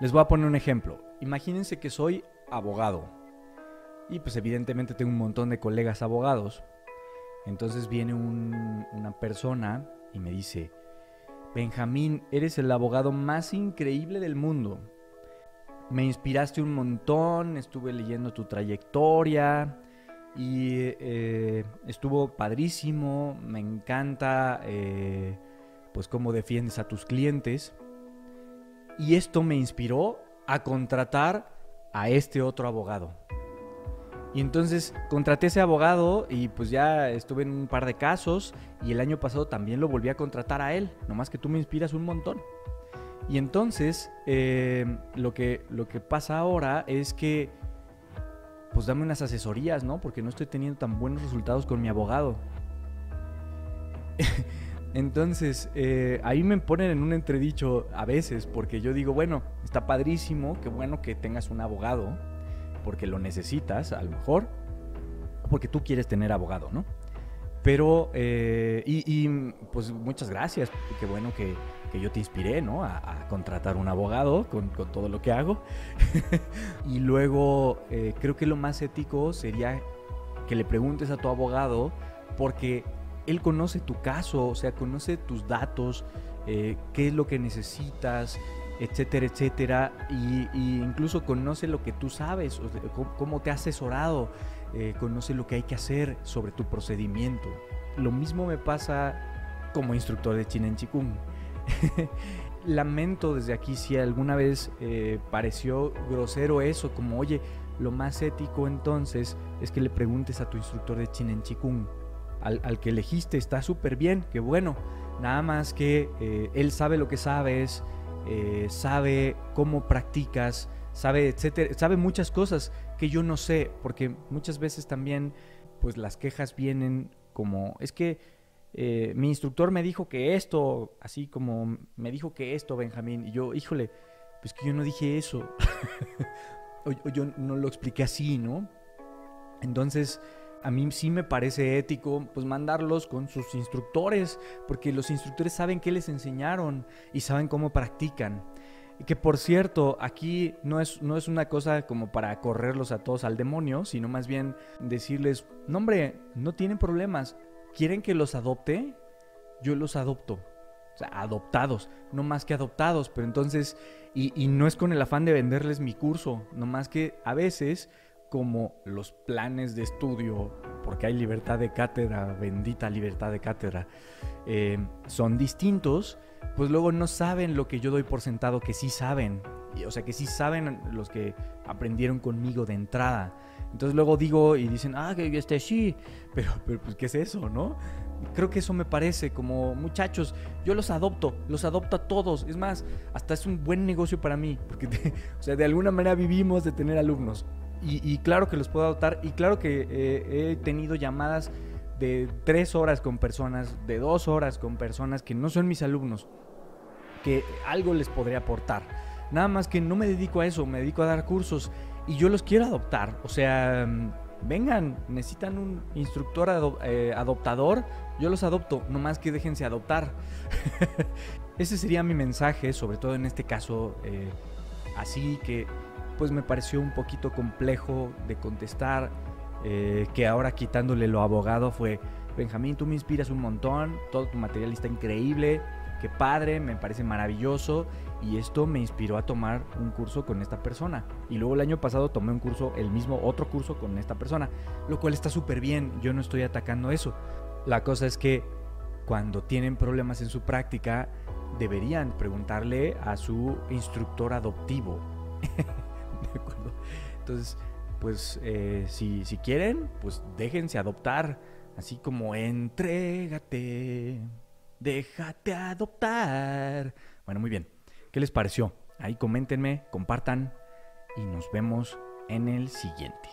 Les voy a poner un ejemplo. Imagínense que soy abogado. Y pues evidentemente tengo un montón de colegas abogados. Entonces viene una persona y me dice, Benjamín, eres el abogado más increíble del mundo. Me inspiraste un montón, estuve leyendo tu trayectoria y eh, estuvo padrísimo, me encanta eh, pues cómo defiendes a tus clientes. Y esto me inspiró a contratar a este otro abogado. Y entonces contraté ese abogado y pues ya estuve en un par de casos y el año pasado también lo volví a contratar a él, nomás que tú me inspiras un montón. Y entonces eh, lo, que, lo que pasa ahora es que pues dame unas asesorías, ¿no? Porque no estoy teniendo tan buenos resultados con mi abogado. Entonces, eh, ahí me ponen en un entredicho a veces, porque yo digo, bueno, está padrísimo, qué bueno que tengas un abogado, porque lo necesitas, a lo mejor, porque tú quieres tener abogado, ¿no? Pero, eh, y, pues muchas gracias, qué bueno que, yo te inspiré, ¿no? A, contratar un abogado con, todo lo que hago. y luego, eh, creo que lo más ético sería que le preguntes a tu abogado, porque él conoce tu caso, o sea, conoce tus datos, eh, qué es lo que necesitas, etcétera, etcétera, y, incluso conoce lo que tú sabes, cómo te ha asesorado, eh, conoce lo que hay que hacer sobre tu procedimiento. Lo mismo me pasa como instructor de Chinen Chikung. Lamento desde aquí si alguna vez eh, pareció grosero eso, como oye, lo más ético entonces es que le preguntes a tu instructor de Chinen Chikung. Al, que elegiste está súper bien, qué bueno. Nada más que eh, él sabe lo que sabes, eh, sabe cómo practicas, sabe, etcétera, sabe muchas cosas que yo no sé, porque muchas veces también, pues las quejas vienen como, es que eh, mi instructor me dijo que esto, así como me dijo que esto, Benjamín, y yo, híjole, pues que yo no dije eso, yo no lo expliqué así, ¿no? Entonces, a mí sí me parece ético pues mandarlos con sus instructores, porque los instructores saben qué les enseñaron y saben cómo practican. Que por cierto, aquí no es, no es una cosa como para correrlos a todos al demonio, sino más bien decirles, no hombre, no tienen problemas, ¿quieren que los adopte? Yo los adopto. O sea, adoptados, no más que adoptados, pero entonces, y no es con el afán de venderles mi curso, no más que a veces como los planes de estudio, porque hay libertad de cátedra, bendita libertad de cátedra, eh, son distintos, pues luego no saben lo que yo doy por sentado que sí saben. O sea, que sí saben los que aprendieron conmigo de entrada. Entonces luego digo y dicen, ah, que este sí, pero, pero pues, ¿qué es eso, no? Creo que eso me parece como muchachos, yo los adopto, los adopto a todos. Es más, hasta es un buen negocio para mí, porque o sea, de alguna manera vivimos de tener alumnos. Y, claro que los puedo adoptar y claro que eh, he tenido llamadas de tres horas con personas, de dos horas con personas que no son mis alumnos, que algo les podría aportar. Nada más que no me dedico a eso, me dedico a dar cursos y yo los quiero adoptar. O sea, vengan, necesitan un instructor eh, adoptador, yo los adopto, no más que déjense adoptar. Ese sería mi mensaje, sobre todo en este caso, eh, así que pues me pareció un poquito complejo de contestar, eh, que ahora quitándole lo abogado fue, Benjamín, tú me inspiras un montón, todo tu material está increíble, qué padre, me parece maravilloso y esto me inspiró a tomar un curso con esta persona. Y luego el año pasado tomé un curso, el mismo otro curso con esta persona, lo cual está súper bien, yo no estoy atacando eso. La cosa es que cuando tienen problemas en su práctica, deberían preguntarle a su instructor adoptivo. Entonces, pues eh, si, si quieren, pues déjense adoptar, así como entrégate, déjate adoptar. Bueno, muy bien. ¿Qué les pareció? Ahí coméntenme, compartan y nos vemos en el siguiente.